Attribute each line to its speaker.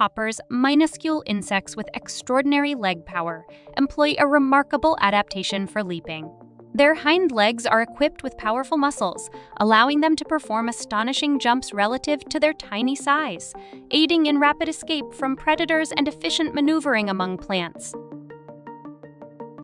Speaker 1: hoppers, minuscule insects with extraordinary leg power, employ a remarkable adaptation for leaping. Their hind legs are equipped with powerful muscles, allowing them to perform astonishing jumps relative to their tiny size, aiding in rapid escape from predators and efficient maneuvering among plants.